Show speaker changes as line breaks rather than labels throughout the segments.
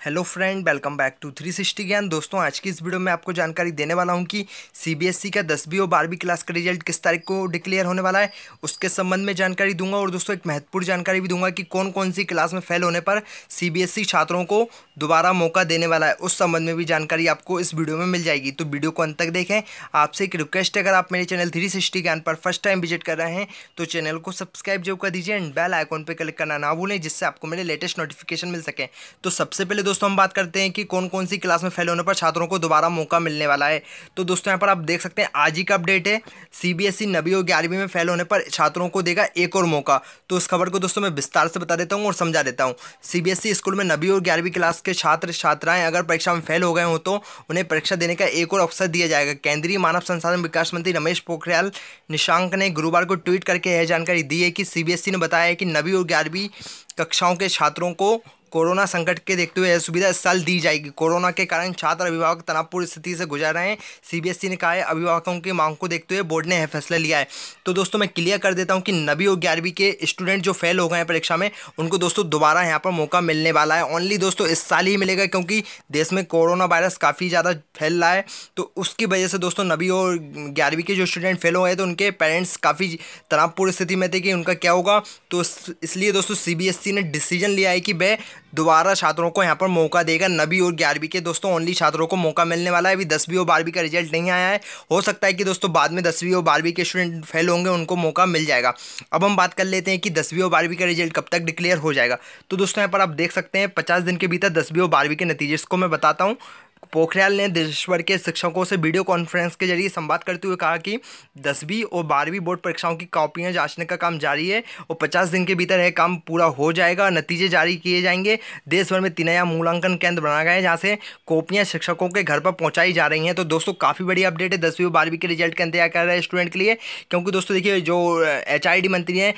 Hello friend, welcome back to three sixty Gyan. दोस्तों, आज की इस वीडियो में आपको जानकारी देने वाला हूँ कि सीबीएसई e का दसवीं और बारहवीं क्लास का रिज़ल्ट किस तारीख को डिक्लेयर होने वाला है, उसके संबंध में जानकारी दूँगा और दोस्तों, एक महत्वपूर्ण जानकारी भी दूँगा कि कौन कौन सी क्लास में फेल होने पर सीबीएसई e छात्रों को दोबारा मौका देने वाला है, उस संबंध में भी जानकारी आपको इस वीडियो में मिल जाएगी। तो वीडियो को अंत तक देखें। आपसे एक रिक्वेस्ट है, अगर आप मेरे चैनल थ्री सिक्सटी ज्ञान पर फ़र्स्ट टाइम विज़िट कर रहे हैं तो चैनल को सब्सक्राइब ज़रूर कर दीजिए एंड बेल आइकॉन पर क्लिक करना ना भूलें, जिससे आपको मेरे लेटेस्ट नोटिफिकेशन मिल सके। तो सबसे पहले दोस्तों हम बात करते हैं कि कौन कौन सी क्लास में फेल होने पर छात्रों को दोबारा मौका मिलने वाला है। तो दोस्तों यहाँ पर आप देख सकते हैं, आज ही का अपडेट है। सीबीएसई नवी और ग्यारहवीं में फेल होने पर छात्रों को देगा एक और मौका। तो उस खबर को दोस्तों मैं विस्तार से बता देता हूँ और समझा देता हूँ। सीबीएसई स्कूल में नवी और ग्यारहवीं क्लास के छात्र छात्राएँ अगर परीक्षा में फेल हो गए हों तो उन्हें परीक्षा देने का एक और अवसर दिया जाएगा। केंद्रीय मानव संसाधन विकास मंत्री रमेश पोखरियाल निशांक ने गुरुवार को ट्वीट करके यह जानकारी दी है कि सीबीएसई ने बताया है कि नवी और ग्यारहवीं कक्षाओं के छात्रों को कोरोना संकट के देखते हुए यह सुविधा इस साल दी जाएगी। कोरोना के कारण छात्र अभिभावक तनावपूर्ण स्थिति से गुजर रहे हैं। सीबीएसई ने कहा है, अभिभावकों की मांग को देखते हुए बोर्ड ने यह फैसला लिया है। तो दोस्तों, मैं क्लियर कर देता हूँ कि नबी और ग्यारहवीं के स्टूडेंट जो फेल हो गए हैं परीक्षा में, उनको दोस्तों दोबारा यहाँ पर मौका मिलने वाला है। ओनली दोस्तों, इस साल ही मिलेगा क्योंकि देश में कोरोना वायरस काफ़ी ज़्यादा फैल रहा है। तो उसकी वजह से दोस्तों नबी और ग्यारहवीं के जो स्टूडेंट फेल हो गए तो उनके पेरेंट्स काफ़ी तनावपूर्ण स्थिति में थे कि उनका क्या होगा। तो इसलिए दोस्तों सीबीएसई ने डिसीज़न लिया है कि वह दोबारा छात्रों को यहाँ पर मौका देगा। नबी और ग्यारहवीं के दोस्तों ओनली छात्रों को मौका मिलने वाला है। अभी दसवीं और बारहवीं का रिज़ल्ट नहीं आया है। हो सकता है कि दोस्तों बाद में दसवीं और बारहवीं के स्टूडेंट फेल होंगे, उनको मौका मिल जाएगा। अब हम बात कर लेते हैं कि दसवीं और बारहवीं का रिज़ल्ट कब तक डिक्लेयर हो जाएगा। तो दोस्तों यहाँ पर आप देख सकते हैं, पचास दिन के भीतर दसवीं और बारहवीं के नतीजे, इसको मैं बताता हूँ। पोखरियाल ने देशभर के शिक्षकों से वीडियो कॉन्फ्रेंस के ज़रिए संवाद करते हुए कहा कि दसवीं और बारहवीं बोर्ड परीक्षाओं की कॉपियाँ जांचने का काम जारी है और पचास दिन के भीतर यह काम पूरा हो जाएगा नतीजे जारी किए जाएँगे। देश भर में तिनया मूल्यांकन केंद्र बनाया गया है, जहाँ से कॉपियाँ शिक्षकों के घर पर पहुँचाई जा रही हैं। तो दोस्तों, काफ़ी बड़ी अपडेट है, दसवीं और बारहवीं के रिज़ल्ट का इंतज़ार कर रहे हैं स्टूडेंट के लिए, क्योंकि दोस्तों देखिए, जो एच मंत्री हैं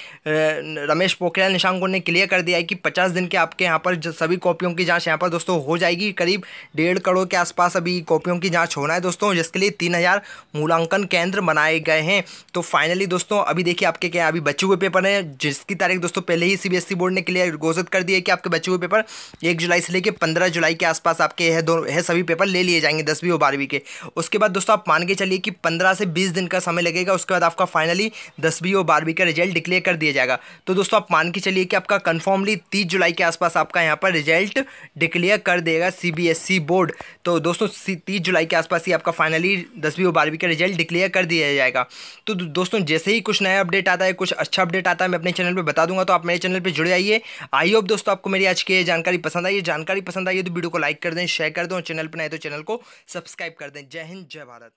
रमेश पोखरियाल निशांक ने क्लियर कर दिया है कि पचास दिन के आपके यहाँ पर सभी कॉपियों की जाँच यहाँ पर दोस्तों हो जाएगी। करीब डेढ़ करोड़ के आसपास अभी कॉपियों की जाँच होना है दोस्तों, जिसके लिए तीन हज़ार मूल्यांकन केंद्र बनाए गए हैं। तो फाइनली दोस्तों, अभी देखिए आपके क्या अभी बचे हुए पेपर हैं, जिसकी तारीख दोस्तों पहले ही सीबीएसई बोर्ड ने क्लियर घोषित कर दिया है कि आपके बचे हुए पेपर एक जुलाई से लेकर पंद्रह जुलाई के आसपास आपके है दो है, सभी पेपर ले लिए जाएँगे दसवीं और बारहवीं के। उसके बाद दोस्तों आप मान के चलिए कि पंद्रह से बीस दिन का समय लगेगा, उसके बाद आपका फाइनली दसवीं और बारहवीं का रिज़ल्ट डिक्लेयर कर दिया जाएगा। तो दोस्तों आप मान के चलिए कि आपका कन्फर्मली तीस जुलाई के आसपास आपका यहाँ पर रिज़ल्ट डिक्लेयर कर देगा सीबीएसई बोर्ड तो दोस्तों तीस जुलाई के आसपास ही आपका फाइनली दसवीं और बारहवीं का रिज़ल्ट डिक्लेयर कर दिया जाएगा। तो दोस्तों, जैसे ही कुछ नया अपडेट आता है, कुछ अच्छा अपडेट आता है, मैं अपने चैनल पर बता दूँगा तो आप मेरे चैनल पर जुड़े आइए। आई होप दोस्तों, आपको मेरी आज की जानकारी पसंद आई। जानकारी पसंद आई तो वीडियो को लाइक कर दें शेयर कर दें और चैनल पर नए तो चैनल को सब्सक्राइब कर दें। जय हिंद, जय भारत।